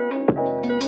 Música